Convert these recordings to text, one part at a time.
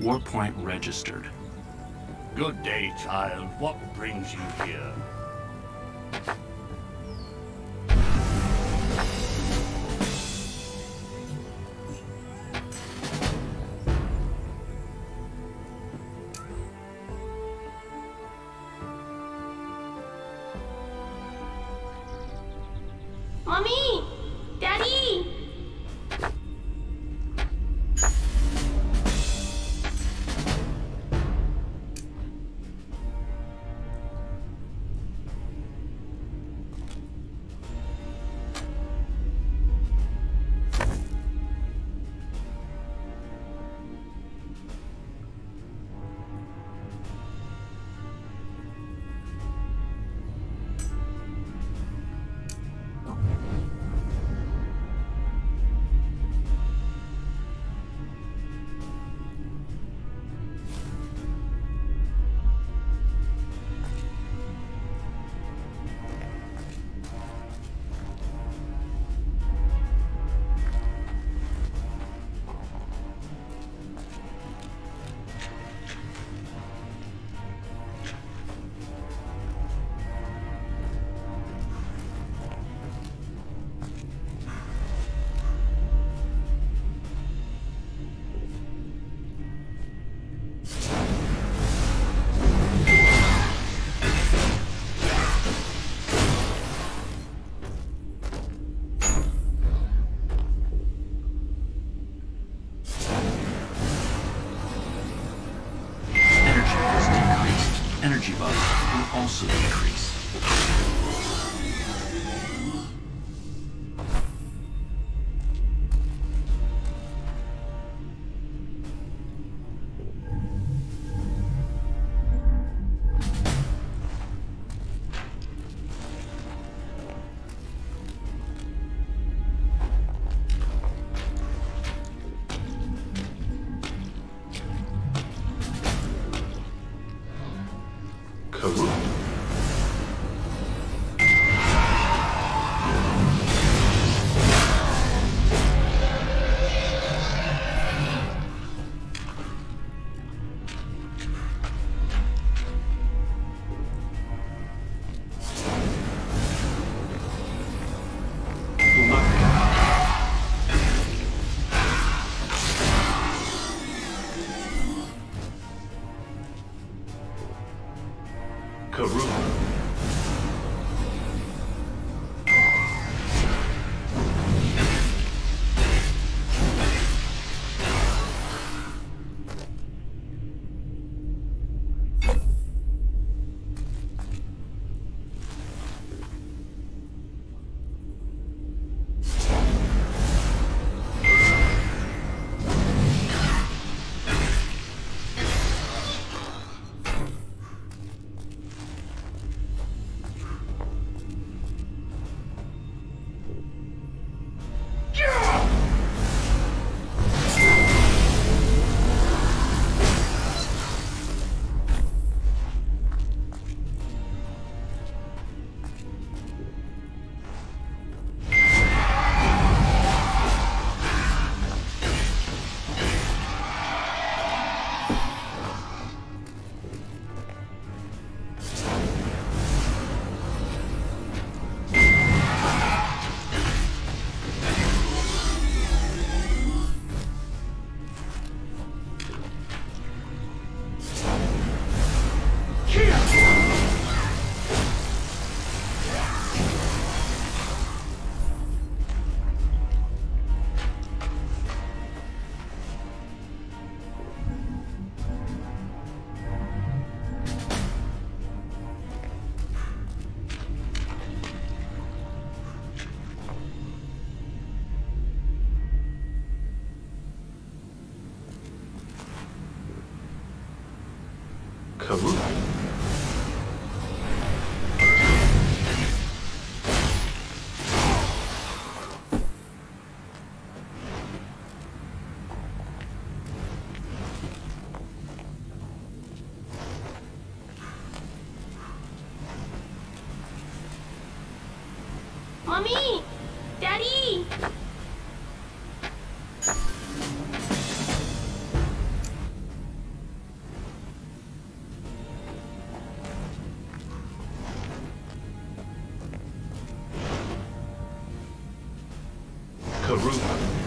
Warpoint registered. Good day, child. What brings you here? Karuk. Karuk. Karuk.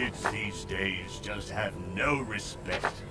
Kids these days just have no respect.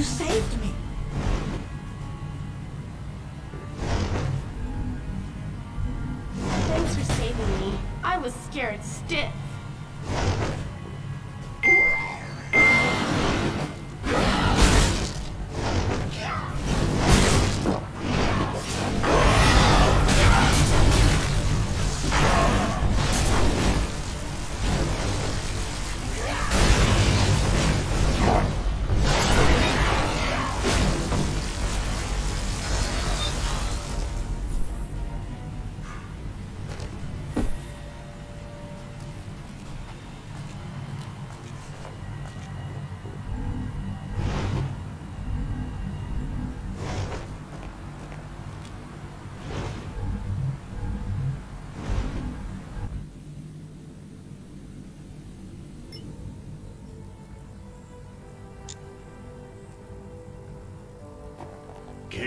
You saved me.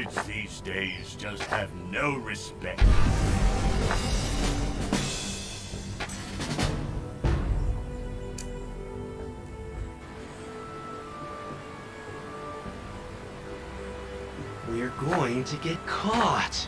Kids these days just have no respect. We're going to get caught.